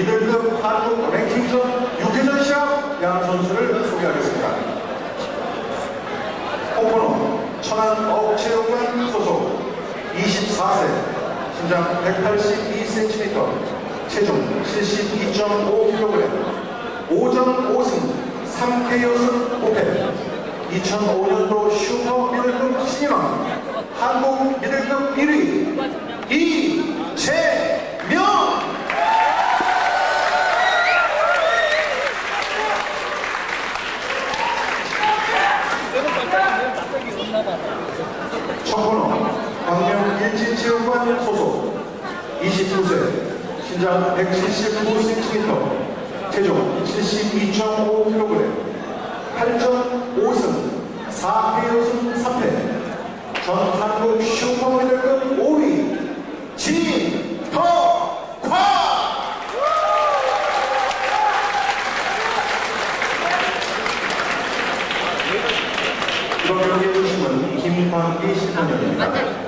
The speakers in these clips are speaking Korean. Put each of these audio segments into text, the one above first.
미들급 한국 랭킹전 6회전 시합 양 선수를 소개하겠습니다. 홍코너 천안어체육관 소속 24세 신장 182cm 체중 72.5kg 5전 5승 3K 여승 5패 2005년도 슈퍼 미들급 신인왕 한국 미들급 1위 이재명 청번호 광명 일진체육관 소속 29세 신장 179cm 체중 72.5kg 8전 5승 4패여승 3패 전 한국 슈퍼모델급 5위 진덕화 이번 경기에 주심은 김광기 심판위원입니다.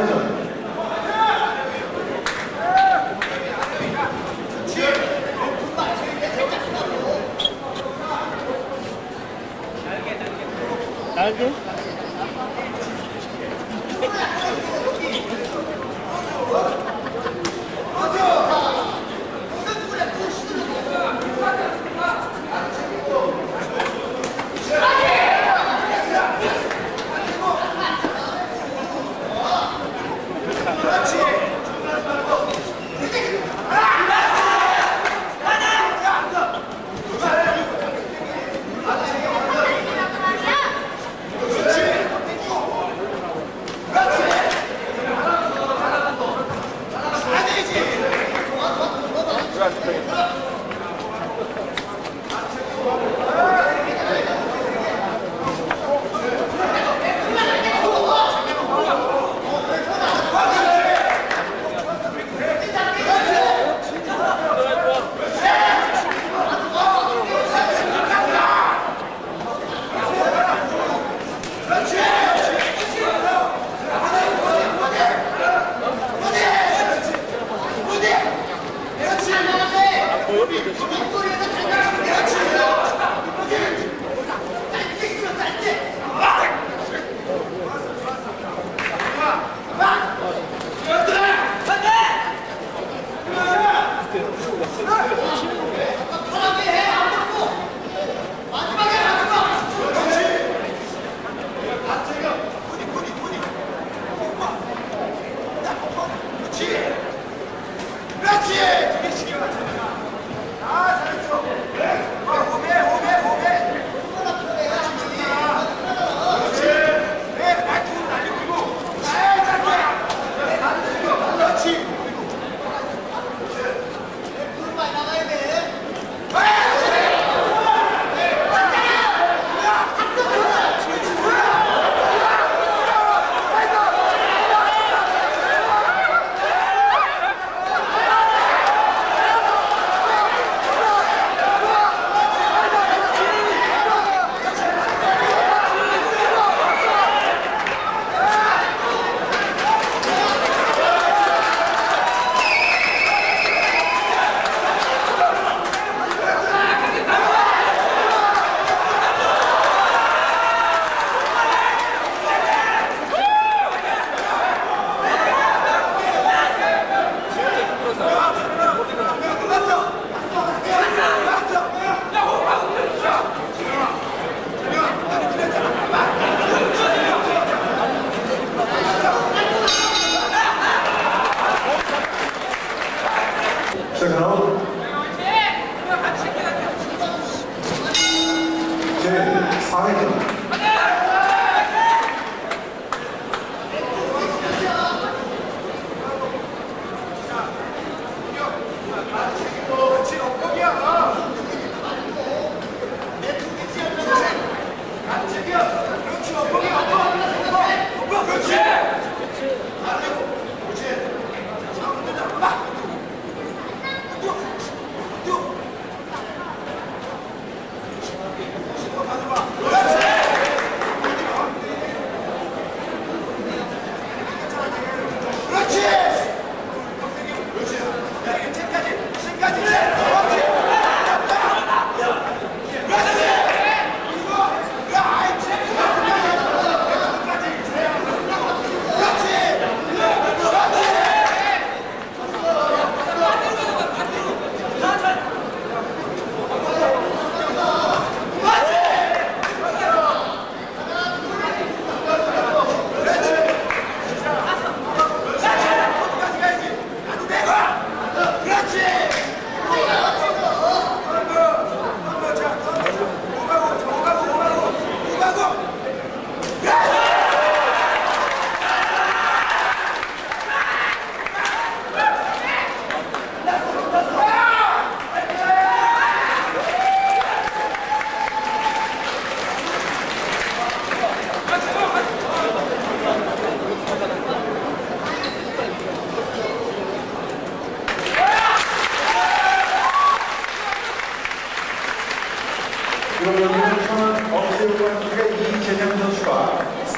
회전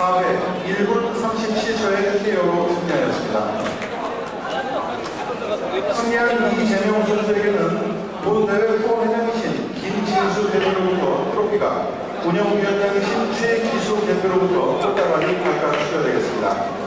4회 1분 37초에 KO로 승리하였습니다. 승리한 이재명 선수에게는 본 대회 포회장이신 김진수 대표로부터 트로피가 운영위원장이신 최기수 대표로부터 꽃다발이 각각 수여되겠습니다.